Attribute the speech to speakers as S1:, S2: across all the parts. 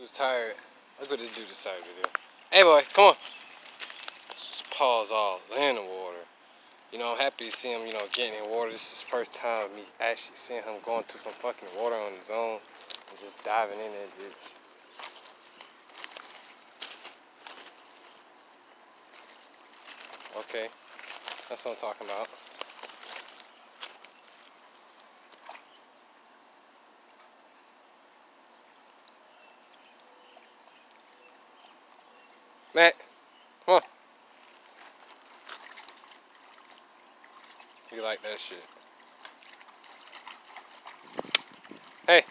S1: Who's tired? Look what this dude decided to do. Hey boy, come on. Just paws all in the water. You know, I'm happy to see him, you know, getting in water. This is the first time me actually seeing him going through some fucking water on his own and just diving in bitch. Okay, that's what I'm talking about. Matt, come on. You like that shit. Hey,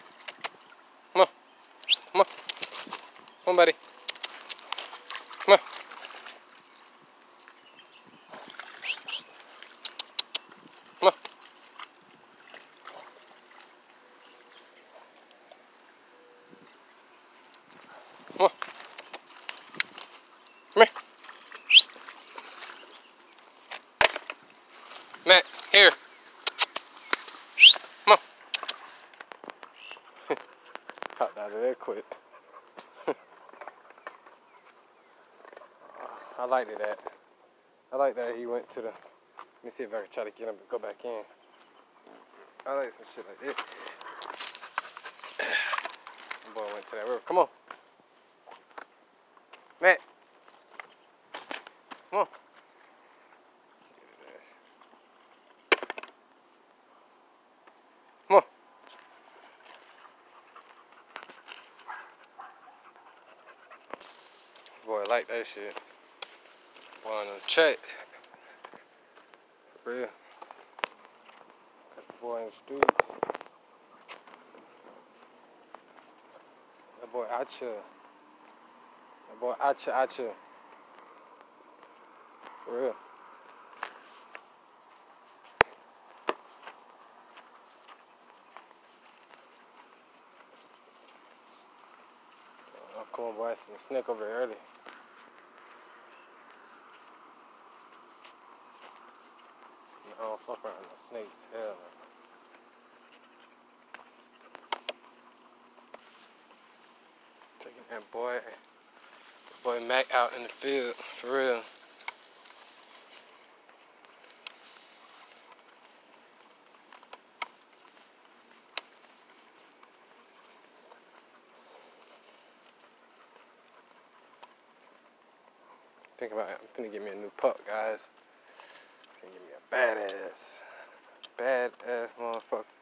S1: come on. Come on. Come on, buddy. Come on. Come on. Come on. Come here. Matt, here. Come on. Out of there quick. I liked that. I like that he went to the. Let me see if I can try to get him to go back in. I like some shit like this. Boy went to that river. Come on. Matt. Come on. Come on. Boy, I like that shit. The check. For real. Got the boy in the streets. That boy Acha. That boy Acha Acha. For real. On, boy. I seen a snake over there early. Don't fuck around with snakes. Hell. Taking that boy, boy Mac out in the field, for real. Think about it. I'm gonna get me a new pup, guys. Finna get me a badass, badass motherfucker.